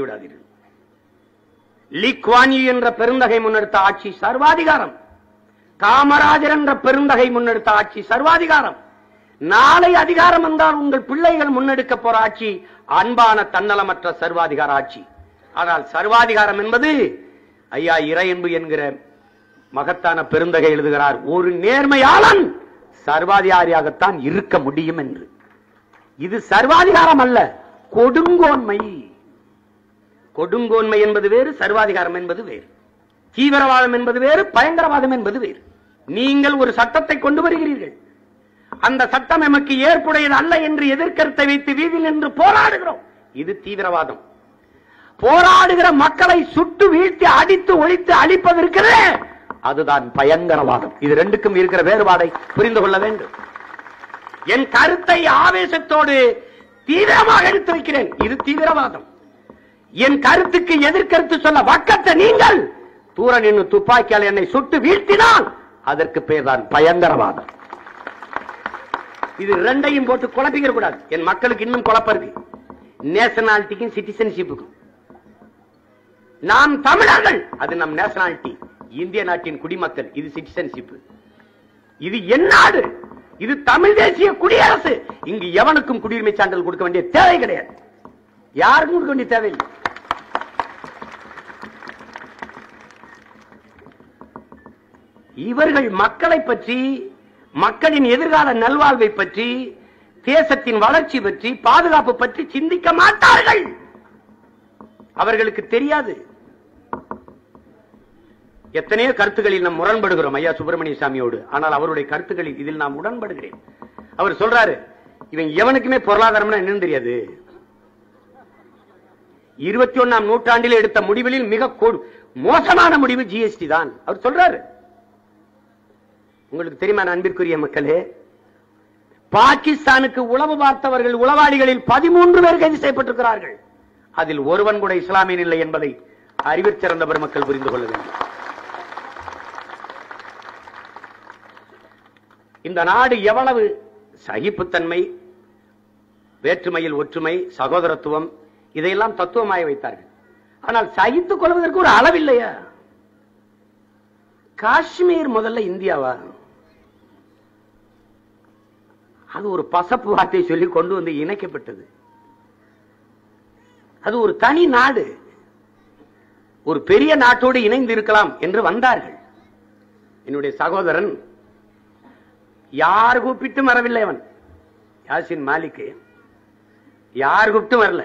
விடாதீர்கள். Lee Kuan என்ற பெருந்தகை முன்னெடுத்த ஆட்சி சர்வாதிகாரம். காமராஜர் என்ற பெருந்தகை முன்னெடுத்த ஆட்சி சர்வாதிகாரம். நாளை அதிகாரம் வந்தால் உங்கள் பிள்ளைகள் முன்னெடுக்க போற ஆட்சி அன்பான தன்னலமற்ற சர்வாதிகார ஆட்சி. ஆனால் சர்வாதிகாரம் என்பது ஐயா இறையன்பு என்கிற மகத்தான பெருந்தகை எழுதுகிறார் ஒரு நேர்மையாளன் சர்வாதிகாரியாகத்தான் இருக்க முடியும் என்று. இது சர்வாதிகாரம் அல்ல கொடுங்கோன்மை. கொடுங்கோன்மை என்பது வேறு சர்வாதிகாரம் என்பது வேறு. தீவிரவாதம் என்பது வேறு பயங்கரவாதம் என்பது வேறு. நீங்கள் ஒரு சட்டத்தை கொண்டு வருகிறீர்கள். அந்த சட்டம் எமக்கு ஏற்புடையது அல்ல என்று எதிர்கருத்தை வைத்து வீதியில் நின்று போராடுகிறோம். இது தீவிரவாதம். போராடுகிற மக்களை சுட்டு வீழ்த்தி அடித்து ஒழித்து அழிப்பதற்கு அதுதான் பயங்கரவாதம். இது ரெண்டுக்கும் இருக்கிற வேறுபாடை புரிந்து கொள்ள வேண்டும். என் கருத்தை ஆவேசத்தோடு தீவிரமாக எடுத்து வைக்கிறேன் இது தீவிரவாதம். என் கருத்துக்கு எதிர்கருத்து சொல்ல வக்கத்தை நீங்கள் தூர நின்று துப்பாக்கியால் என்னை சுட்டு வீழ்த்தினால் அதற்கு பேர் தான் பயங்கரவாதம். இது ரெண்டையும் போட்டு குழப்பிக்க கூடாது. என் மக்களுக்கு இன்னும் குழப்பம் இருக்கு. நேஷனாலிட்டிக்கும் சிட்டிசன்ஷிப்புக்கும் நாம் தமிழர்கள் அது நம் நேஷனாலிட்டி இந்திய நாட்டின் குடிமக்கள் இது சிட்டிசன்ஷிப் இது என் நாடு. இது தமிழ் தேசிய குடியரசு. இங்கு எவனுக்கும் குடியுரிமை சான்றிதழ் கொடுக்க வேண்டிய தேவை கிடையாது. யாருக்கும் கொடுக்க வேண்டிய தேவையில்லை. இவர்கள் மக்களை பற்றி மக்களின் எதிர்கால நல்வாழ்வை பற்றி தேசத்தின் வளர்ச்சி பற்றி பாதுகாப்பு பற்றி சிந்திக்க மாட்டார்கள். அவர்களுக்கு தெரியாது. எத்தனையோ கருத்துக்களில் நாம் முரண்படுகிறோம் ஐயா சுப்பிரமணிய சாமியோடு. ஆனால் அவருடைய கருத்துக்களில் இதில் நாம் உடன்படுகிறேன். அவர் சொல்றாரு இவன் எவனுக்குமே பொருளாதாரம்னா என்னன்னு தெரியாது. இருபத்தி ஒன்னாம் நூற்றாண்டில் எடுத்த முடிவுகளில் மிக கொடு- மோசமான முடிவு ஜிஎஸ்டி தான். அவர் சொல்றாரு உங்களுக்கு தெரியுமா அன்பிற்குரிய மக்களே? பாகிஸ்தானுக்கு உளவு பார்த்தவர்கள் உளவாளிகளில் பதிமூன்று பேர் கைது செய்யப்பட்டிருக்கிறார்கள். அதில் ஒருவன் கூட இஸ்லாமியன் இல்லை என்பதை அறிவிற் சிறந்த பெருமக்கள் புரிந்து கொள்ள வேண்டும். இந்த நாடு எவ்வளவு சகிப்புத்தன்மை வேற்றுமையில் ஒற்றுமை சகோதரத்துவம் இதையெல்லாம் தத்துவமாய் வைத்தார்கள். ஆனால் சகித்துக் கொள்வதற்கு ஒரு அளவில்லையா? காஷ்மீர் முதல்ல இந்தியாவா? அது ஒரு பசப்பு வார்த்தை சொல்லி கொண்டு வந்து இணைக்கப்பட்டது. அது ஒரு தனி நாடு. ஒரு பெரிய நாட்டோடு இணைந்து இருக்கலாம் என்று வந்தார்கள். என்னுடைய சகோதரன் யார் கூப்பிட்டும் வரவில்லை அவன். யாசின் மாலிக்கு யார் கூப்பிட்டும் வரல.